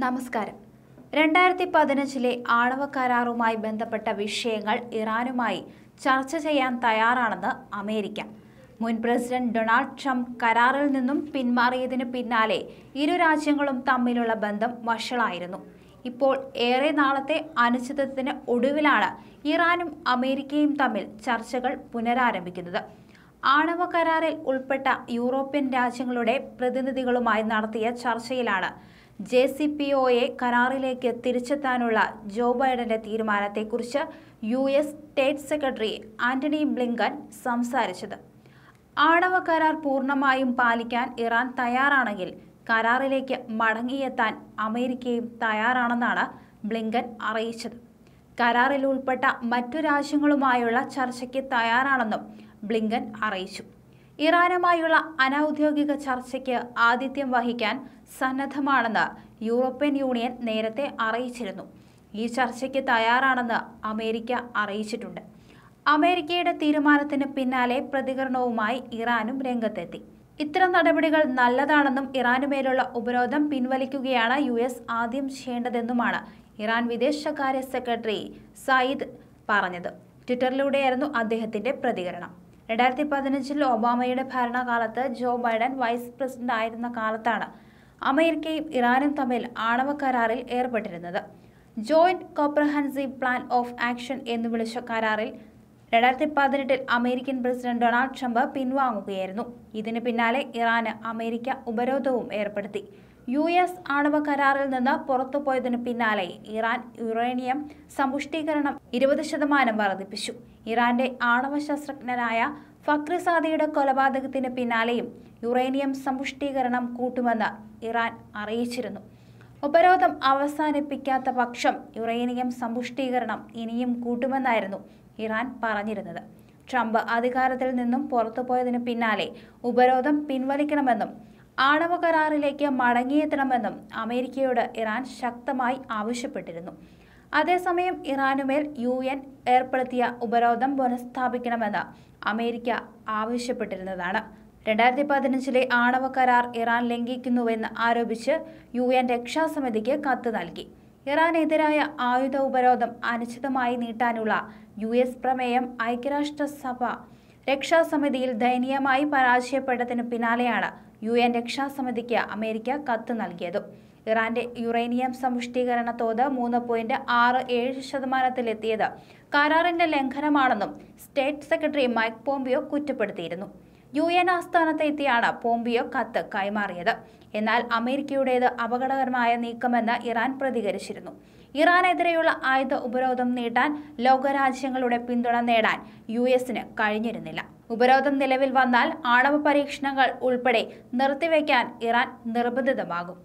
നമസ്കാരം. രണ്ടായിരത്തി പതിനഞ്ചിലെ ആണവ കരാറുമായി ബന്ധപ്പെട്ട വിഷയങ്ങൾ ഇറാനുമായി ചർച്ച ചെയ്യാൻ തയ്യാറാണെന്ന് അമേരിക്ക. മുൻ പ്രസിഡന്റ് ഡൊണാൾഡ് ട്രംപ് കരാറിൽ നിന്നും പിന്മാറിയതിനു പിന്നാലെ ഇരു രാജ്യങ്ങളും തമ്മിലുള്ള ബന്ധം വഷളായിരുന്നു. ഇപ്പോൾ ഏറെ നാളത്തെ അനിശ്ചിതത്വത്തിന് ഒടുവിലാണ് ഇറാനും അമേരിക്കയും തമ്മിൽ ചർച്ചകൾ പുനരാരംഭിക്കുന്നത്. ആണവ കരാറിൽ ഉൾപ്പെട്ട യൂറോപ്യൻ രാജ്യങ്ങളുടെ പ്രതിനിധികളുമായി നടത്തിയ ചർച്ചയിലാണ് ജെ സി പി ഒയെ കരാറിലേക്ക് തിരിച്ചെത്താനുള്ള ജോ ബൈഡന്റെ തീരുമാനത്തെക്കുറിച്ച് U S state secretary Antony Blinken സംസാരിച്ചത്. ആണവ കരാർ പൂർണമായും പാലിക്കാൻ ഇറാൻ തയ്യാറാണെങ്കിൽ കരാറിലേക്ക് മടങ്ങിയെത്താൻ അമേരിക്കയും തയ്യാറാണെന്നാണ് ബ്ലിങ്കൻ അറിയിച്ചത്. കരാറിൽ ഉൾപ്പെട്ട മറ്റു രാജ്യങ്ങളുമായുള്ള ചർച്ചയ്ക്ക് തയ്യാറാണെന്നും ബ്ലിങ്കൻ അറിയിച്ചു. ഇറാനുമായുള്ള അനൌദ്യോഗിക ചർച്ചയ്ക്ക് ആതിഥ്യം വഹിക്കാൻ സന്നദ്ധമാണെന്ന് യൂറോപ്യൻ യൂണിയൻ നേരത്തെ അറിയിച്ചിരുന്നു. ഈ ചർച്ചയ്ക്ക് തയ്യാറാണെന്ന് അമേരിക്ക അറിയിച്ചിട്ടുണ്ട്. അമേരിക്കയുടെ തീരുമാനത്തിന് പിന്നാലെ പ്രതികരണവുമായി ഇറാനും രംഗത്തെത്തി. ഇത്തരം നടപടികൾ നല്ലതാണെന്നും ഇറാനുമേലുള്ള ഉപരോധം പിൻവലിക്കുകയാണ് യു എസ് ആദ്യം ചെയ്യേണ്ടതെന്നുമാണ് ഇറാൻ വിദേശകാര്യ സെക്രട്ടറി സയ്യിദ് പറഞ്ഞത്. ട്വിറ്ററിലൂടെയായിരുന്നു അദ്ദേഹത്തിന്റെ പ്രതികരണം. രണ്ടായിരത്തി പതിനഞ്ചിൽ ഒബാമയുടെ ഭരണകാലത്ത് ജോ ബൈഡൻ വൈസ് പ്രസിഡന്റ് ആയിരുന്ന കാലത്താണ് അമേരിക്കയും ഇറാനും തമ്മിൽ ആണവ കരാറിൽ ഏർപ്പെട്ടിരുന്നത്. Joint comprehensive plan of action എന്ന് വിളിച്ച കരാറിൽ രണ്ടായിരത്തി പതിനെട്ടിൽ അമേരിക്കൻ പ്രസിഡന്റ് ഡൊണാൾഡ് ട്രംപ് പിൻവാങ്ങുകയായിരുന്നു. ഇതിന് പിന്നാലെ ഇറാന് അമേരിക്ക ഉപരോധവും ഏർപ്പെടുത്തി. യു എസ് ആണവ കരാറിൽ നിന്ന് പുറത്തുപോയതിനു പിന്നാലെ ഇറാൻ യുറേനിയം സമ്പുഷ്ടീകരണം ഇരുപത് ശതമാനം വർദ്ധിപ്പിച്ചു. ഇറാന്റെ ആണവ ശാസ്ത്രജ്ഞനായ ഫക്രിസാദിയുടെ കൊലപാതകത്തിന് പിന്നാലെയും യുറേനിയം സമ്പുഷ്ടീകരണം കൂട്ടുമെന്ന് ഇറാൻ അറിയിച്ചിരുന്നു. ഉപരോധം അവസാനിപ്പിക്കാത്ത പക്ഷം യുറേനിയം സമ്പുഷ്ടീകരണം ഇനിയും കൂട്ടുമെന്നായിരുന്നു ഇറാൻ പറഞ്ഞിരുന്നത്. ട്രംപ് അധികാരത്തിൽ നിന്നും പുറത്തുപോയതിനു പിന്നാലെ ഉപരോധം പിൻവലിക്കണമെന്നും ആണവ കരാറിലേക്ക് മടങ്ങിയെത്തണമെന്നും അമേരിക്കയോട് ഇറാൻ ശക്തമായി ആവശ്യപ്പെട്ടിരുന്നു. അതേസമയം ഇറാനുമേൽ യു എൻ ഏർപ്പെടുത്തിയ ഉപരോധം പുനഃസ്ഥാപിക്കണമെന്ന് അമേരിക്ക ആവശ്യപ്പെട്ടിരുന്നതാണ്. രണ്ടായിരത്തി പതിനഞ്ചിലെ ആണവ കരാർ ഇറാൻ ലംഘിക്കുന്നുവെന്ന് ആരോപിച്ച് യു എൻ രക്ഷാസമിതിക്ക് കത്ത് നൽകി. ഇറാനെതിരായ ആയുധ ഉപരോധം അനിശ്ചിതമായി നീട്ടാനുള്ള യു എസ് പ്രമേയം ഐക്യരാഷ്ട്രസഭ രക്ഷാസമിതിയിൽ ദയനീയമായി പരാജയപ്പെട്ടതിന് പിന്നാലെയാണ് യു എൻ രക്ഷാസമിതിക്ക് അമേരിക്ക കത്ത് നൽകിയത്. ഇറാന്റെ യുറേനിയം സമ്പുഷ്ടീകരണ തോത് മൂന്ന് പോയിന്റ് ആറ് ഏഴ് ശതമാനത്തിലെത്തിയത് കരാറിന്റെ ലംഘനമാണെന്നും സ്റ്റേറ്റ് സെക്രട്ടറി മൈക്ക് പോംപിയോ കുറ്റപ്പെടുത്തിയിരുന്നു. യു എൻ ആസ്ഥാനത്തെത്തിയാണ് പോംപിയോ കത്ത് കൈമാറിയത്. എന്നാൽ അമേരിക്കയുടേത് അപകടകരമായ നീക്കമെന്ന് ഇറാൻ പ്രതികരിച്ചിരുന്നു. ഇറാനെതിരെയുള്ള ആയുധ ഉപരോധം നീട്ടാൻ ലോകരാജ്യങ്ങളുടെ പിന്തുണ നേടാൻ യു എസിന് കഴിഞ്ഞിരുന്നില്ല. ഉപരോധം നിലവിൽ വന്നാൽ ആണവ പരീക്ഷണങ്ങൾ ഉൾപ്പെടെ നിർത്തിവെക്കാൻ ഇറാൻ നിർബന്ധിതമാകും.